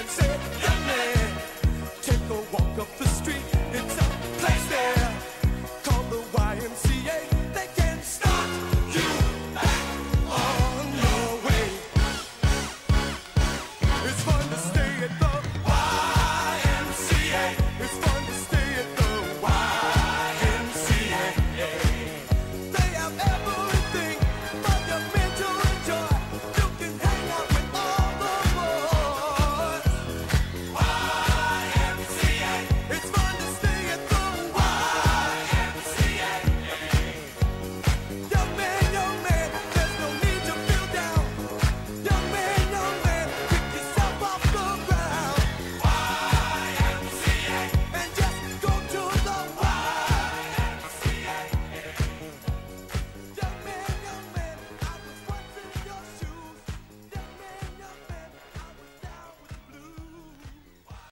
and say